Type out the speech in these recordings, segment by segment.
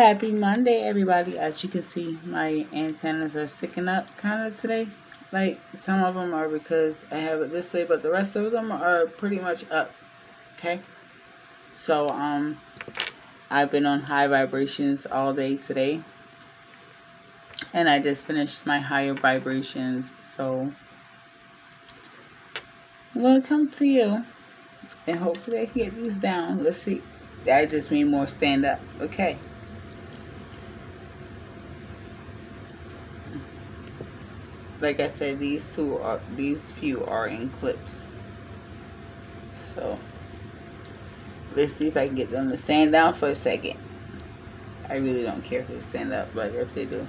Happy Monday, everybody. As you can see, my antennas are sticking up kind of today. Like, some of them are because I have it this way, but the rest of them are pretty much up. Okay? So, um, I've been on high vibrations all day today. And I just finished my higher vibrations. So, I'm going to come to you. And hopefully I can get these down. Let's see. I just made more stand up. Okay. Like I said, these two are these few are in clips. So let's see if I can get them to stand down for a second. I really don't care if they stand up, but if they do,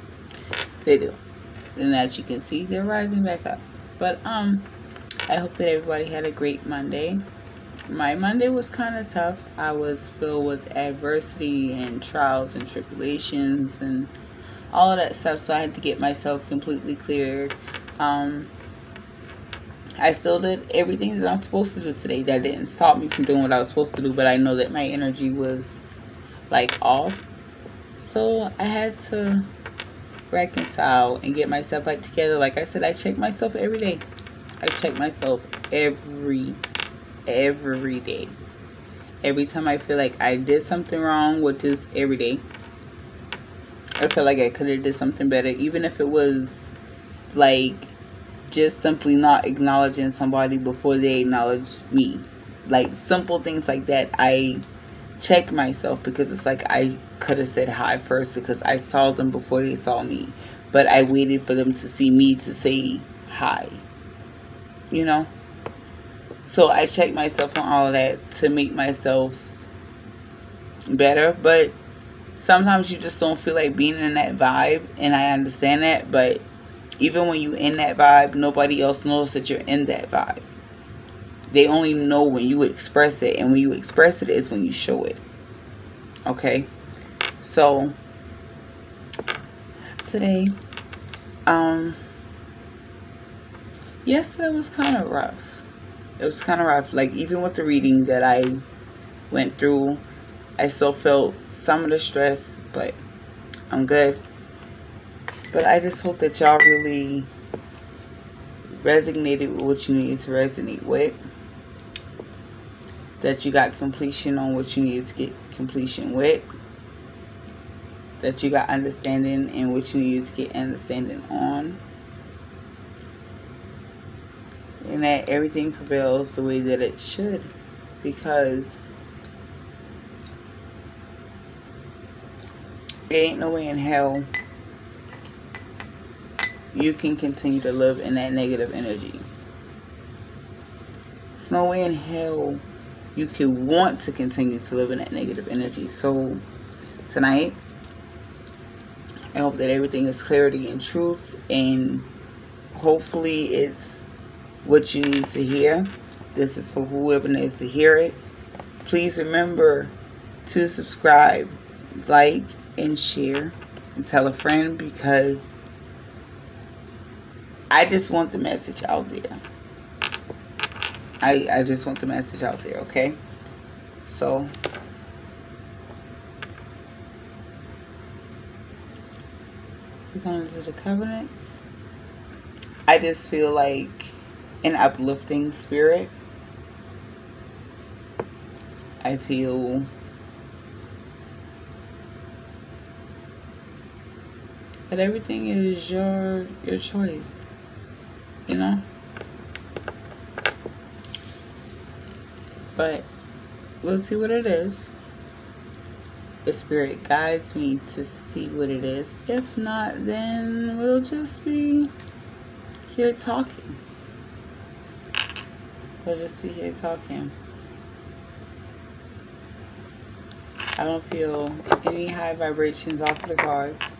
they do. And as you can see, they're rising back up. But um, I hope that everybody had a great Monday. My Monday was kind of tough. I was filled with adversity and trials and tribulations and all of that stuff. So I had to get myself completely cleared. Um, I still did everything that I'm supposed to do today. That didn't stop me from doing what I was supposed to do, but I know that my energy was like off. So I had to reconcile and get myself back together. Like I said, I check myself every day. I check myself every every day. Every time I feel like I did something wrong, which is every day. I feel like I could have did something better, even if it was like just simply not acknowledging somebody before they acknowledge me. Like simple things like that, I check myself because it's like I could have said hi first because I saw them before they saw me, but I waited for them to see me to say hi. You know? So I check myself on all of that to make myself better, but sometimes you just don't feel like being in that vibe and I understand that but even when you in that vibe nobody else knows that you're in that vibe. They only know when you express it and when you express it is when you show it. Okay? So today um yesterday was kind of rough. It was kind of rough like even with the reading that I went through I still felt some of the stress, but I'm good. But I just hope that y'all really resonated with what you need to resonate with. That you got completion on what you need to get completion with. That you got understanding and what you need to get understanding on. And that everything prevails the way that it should. Because There ain't no way in hell you can continue to live in that negative energy. There's no way in hell you can want to continue to live in that negative energy. So tonight, I hope that everything is clarity and truth and hopefully it's what you need to hear. This is for whoever needs to hear it. Please remember to subscribe, like, and share and tell a friend because I just want the message out there. I, I just want the message out there, okay? So, we're going to do the covenants. I just feel like an uplifting spirit. I feel But everything is your your choice. You know? But we'll see what it is. The spirit guides me to see what it is. If not, then we'll just be here talking. We'll just be here talking. I don't feel any high vibrations off of the cards.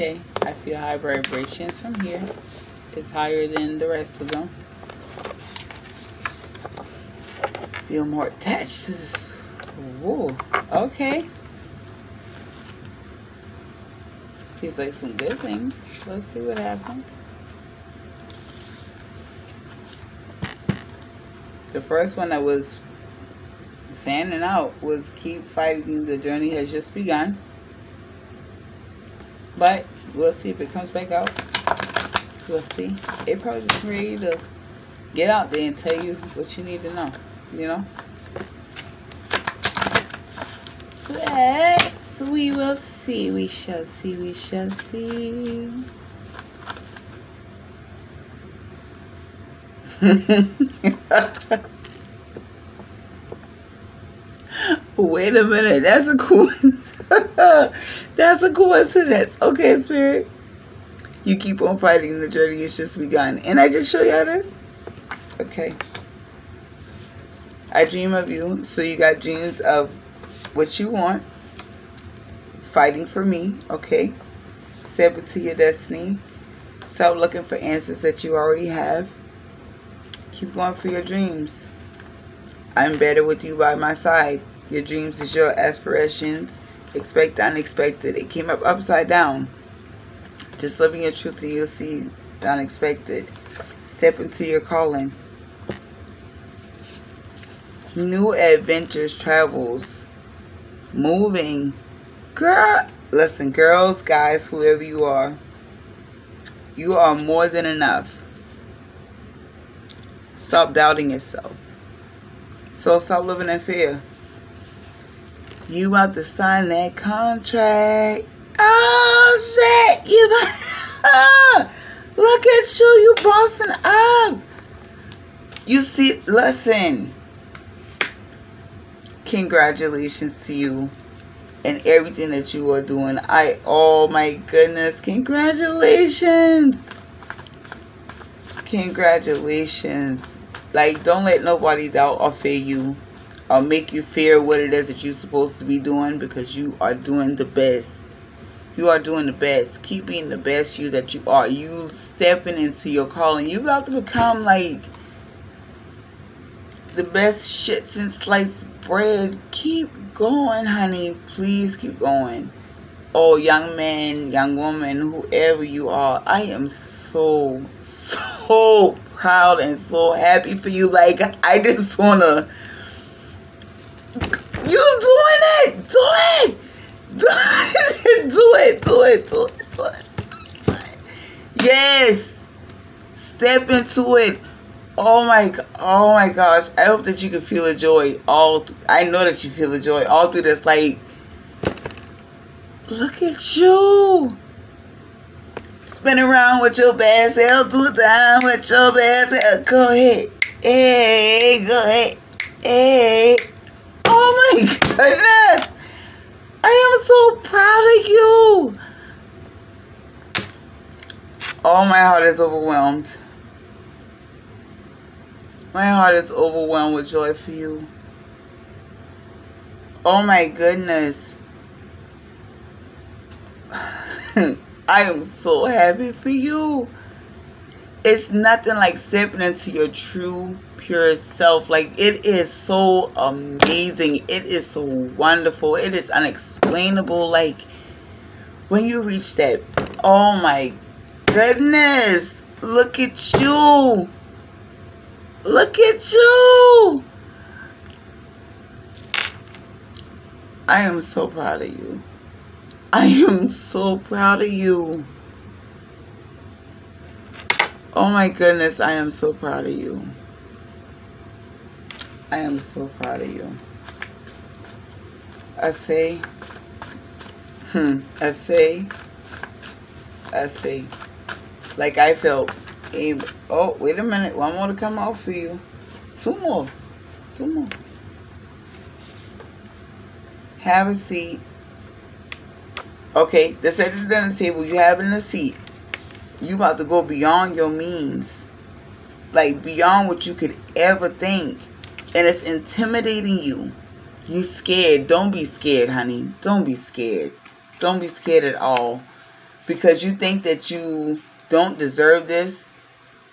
Okay, I feel high vibrations from here. It's higher than the rest of them. Feel more attached to this. Whoa, okay. Feels like some good things. Let's see what happens. The first one that was fanning out was keep fighting. The journey has just begun. But we'll see if it comes back out. We'll see. It probably just ready to get out there and tell you what you need to know. You know? But we will see. We shall see. We shall see. Wait a minute. That's a cool. That's a coincidence. Okay, Spirit. You keep on fighting. The journey has just begun. And I just show y'all this? Okay. I dream of you. So you got dreams of what you want. Fighting for me. Okay. Step into your destiny. Stop looking for answers that you already have. Keep going for your dreams. I'm better with you by my side. Your dreams is your aspirations. Expect the unexpected. It came up upside down. Just living your truth and you'll see the unexpected. Step into your calling. New adventures, travels, moving. Girl, listen, girls, guys, whoever you are, you are more than enough. Stop doubting yourself. So stop living in fear. You about to sign that contract. Oh shit! You look at you, you bossing up. You see, listen. Congratulations to you and everything that you are doing. I oh my goodness, congratulations. Congratulations. Like, don't let nobody doubt or fear you or make you fear what it is that you're supposed to be doing because you are doing the best. You are doing the best. Keep being the best you that you are. You stepping into your calling. You about to become like the best shit since sliced bread. Keep going, honey. Please keep going. Oh, young man, young woman, whoever you are, I am so, so proud and so happy for you. Like, I just wanna. You doing it! Do it! Do it! Do it! Do it! Do it! Do it! Yes! Step into it. Oh my, oh my gosh! I hope that you can feel the joy all. I know that you feel the joy all through this. Like, Look at you. Spin around with your bad self. Do time with your bad self. Go ahead. Hey, go ahead. Hey. My goodness. I am so proud of you. Oh, my heart is overwhelmed. My heart is overwhelmed with joy for you. Oh my goodness. I am so happy for you. It's nothing like stepping into your true, pure self. Like, it is so amazing. It is so wonderful. It is unexplainable. Like, when you reach that, oh my goodness. Look at you. Look at you. I am so proud of you. I am so proud of you. Oh my goodness, I am so proud of you. I am so proud of you. I say, hmm, I say, I say, like I felt, oh, wait a minute, one more to come out for you. Two more, two more. Have a seat. Okay, the set at the dinner table you have in the seat. You about to go beyond your means. Like beyond what you could ever think. And it's intimidating you. You scared. Don't be scared, honey. Don't be scared. Don't be scared at all. Because you think that you don't deserve this.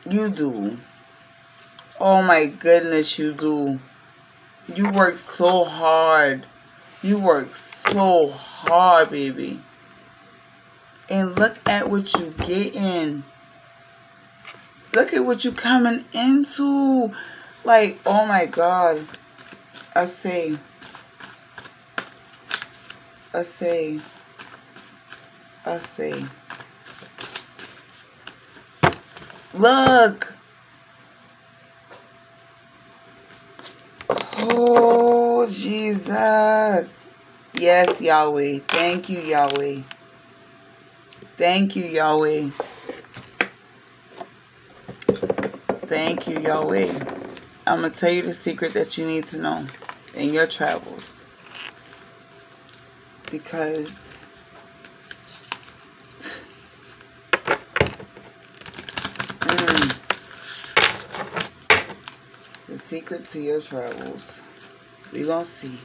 You do. Oh my goodness, you do. You work so hard. You work so hard, baby and look at what you getting. Look at what you coming into. Like, oh my God. I say. I say. I say. Look. Oh, Jesus. Yes, Yahweh. Thank you, Yahweh. Thank you, Yahweh. Thank you, Yahweh. I'm going to tell you the secret that you need to know in your travels. Because mm, the secret to your travels. we going to see.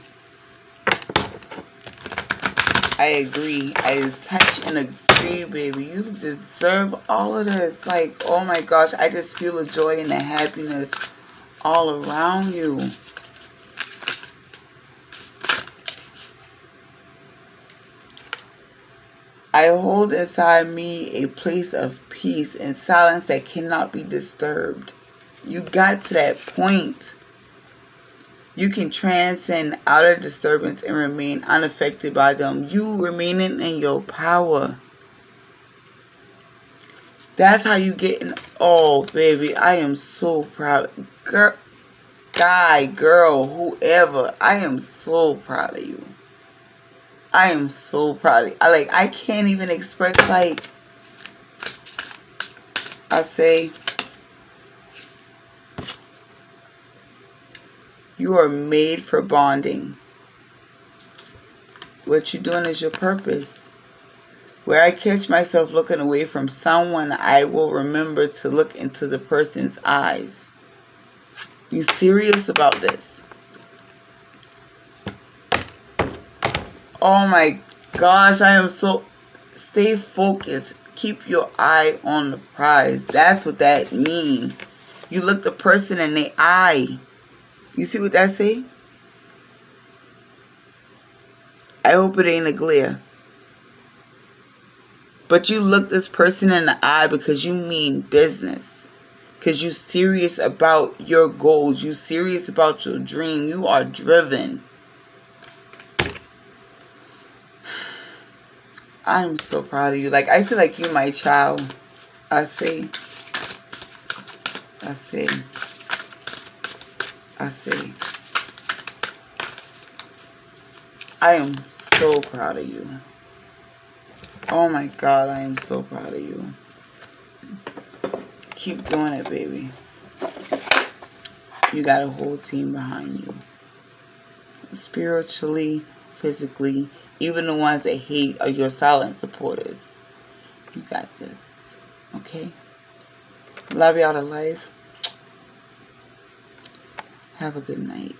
I agree. I touch and agree baby. You deserve all of this. Like, oh my gosh, I just feel the joy and the happiness all around you. I hold inside me a place of peace and silence that cannot be disturbed. You got to that point. You can transcend outer disturbance and remain unaffected by them. You remaining in your power. That's how you get in. Oh, baby, I am so proud. Girl, guy, girl, whoever, I am so proud of you. I am so proud of you. I like, I can't even express, like, I say, you are made for bonding. What you're doing is your purpose. Where I catch myself looking away from someone, I will remember to look into the person's eyes. You serious about this? Oh my gosh, I am so... Stay focused. Keep your eye on the prize. That's what that means. You look the person in the eye. You see what that say? I hope it ain't a glare. But you look this person in the eye because you mean business. Because you serious about your goals. You serious about your dream. You are driven. I'm so proud of you. Like, I feel like you my child. I see. I see. I see. I am so proud of you. Oh my God, I am so proud of you. Keep doing it, baby. You got a whole team behind you. Spiritually, physically, even the ones that hate are your silent supporters. You got this. Okay? Love y'all to life. Have a good night.